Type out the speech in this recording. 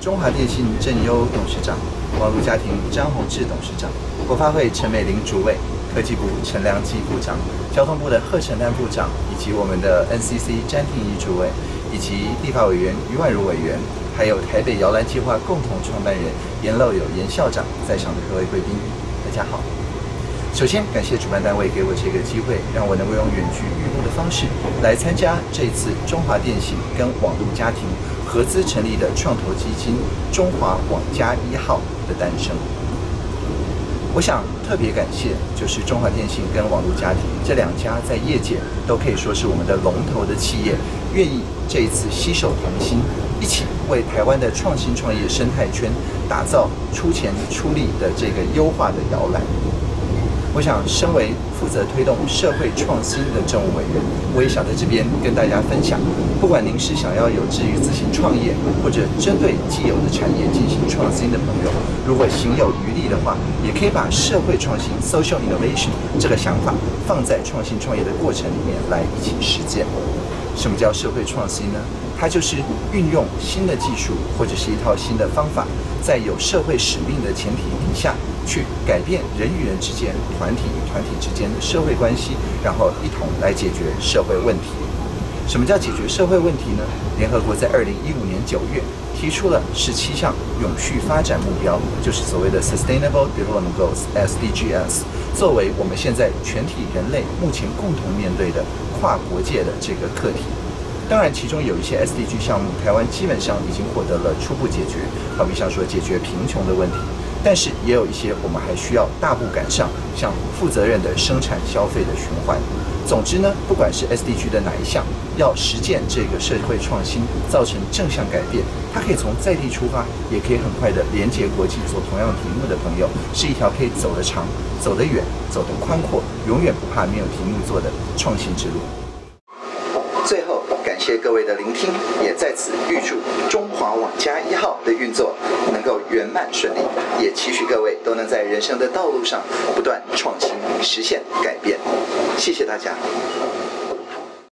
中华电信郑优董事长、网路家庭张宏志董事长、国发会陈美玲主委、科技部陈良基部长、交通部的贺成丹部长，以及我们的 NCC 詹婷怡主委，以及立法委员余婉如委员，还有台北摇篮计划共同创办人严乐友严校长，在场的各位贵宾，大家好。首先，感谢主办单位给我这个机会，让我能够用远距预录的方式来参加这次中华电信跟网络家庭。合资成立的创投基金“中华网家一号”的诞生，我想特别感谢，就是中华电信跟网络家庭这两家在业界都可以说是我们的龙头的企业，愿意这一次携手同心，一起为台湾的创新创业生态圈打造出钱出力的这个优化的摇篮。我想，身为负责推动社会创新的政务委员，我也想在这边跟大家分享。不管您是想要有志于自行创业，或者针对既有的产业进行创新的朋友，如果行有余力的话，也可以把社会创新 （social innovation） 这个想法放在创新创业的过程里面来一起实践。什么叫社会创新呢？它就是运用新的技术或者是一套新的方法，在有社会使命的前提底下。去改变人与人之间、团体与团体之间的社会关系，然后一同来解决社会问题。什么叫解决社会问题呢？联合国在二零一五年九月提出了十七项永续发展目标，就是所谓的 Sustainable Development Goals（SDGs），作为我们现在全体人类目前共同面对的跨国界的这个课题。当然，其中有一些 SDG 项目，台湾基本上已经获得了初步解决，好比像说解决贫穷的问题。但是也有一些我们还需要大步赶上，像负责任的生产消费的循环。总之呢，不管是 SDG 的哪一项，要实践这个社会创新，造成正向改变，它可以从在地出发，也可以很快的连接国际。做同样题目的朋友，是一条可以走得长、走得远、走得宽阔，永远不怕没有题目做的创新之路。最后，感谢各位的聆听，也在此预祝中华网加一号的运作能够慢顺利，也期许各位都能在人生的道路上不断创新，实现改变。谢谢大家。